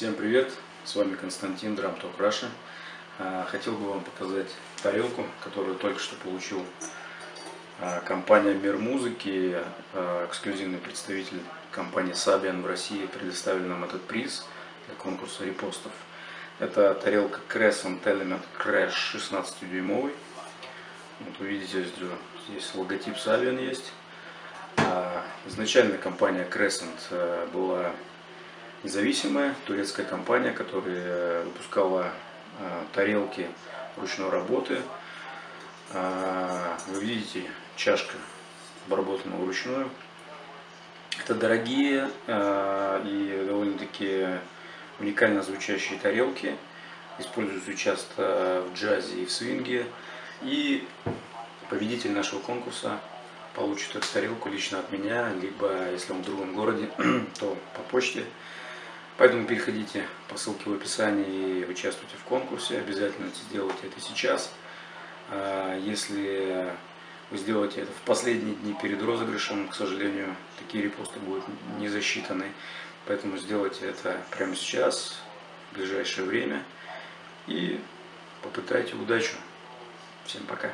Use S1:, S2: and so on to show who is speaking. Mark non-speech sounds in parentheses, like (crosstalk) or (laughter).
S1: Всем привет! С вами Константин, Talk Russia. А, Хотел бы вам показать тарелку, которую только что получил а, компания Мир Музыки, а, эксклюзивный представитель компании Sabian в России, предоставил нам этот приз для конкурса репостов. Это тарелка Crescent Element Crash 16-дюймовый. Вот увидите, здесь логотип Sabian есть. Изначально компания Crescent была независимая турецкая компания, которая выпускала э, тарелки ручной работы. Э, вы видите, чашка обработана вручную. Это дорогие и довольно-таки уникально звучащие тарелки. Используются часто в джазе и в свинге. И победитель нашего конкурса получит эту тарелку лично от меня, либо если он в другом городе, (clears throat) то по почте. Поэтому переходите по ссылке в описании и участвуйте в конкурсе. Обязательно сделайте это сейчас. А, если вы сделаете это в последние дни перед розыгрышем, к сожалению, такие репосты будут не засчитаны. Поэтому сделайте это прямо сейчас, в ближайшее время. И попытайте удачу. Всем пока.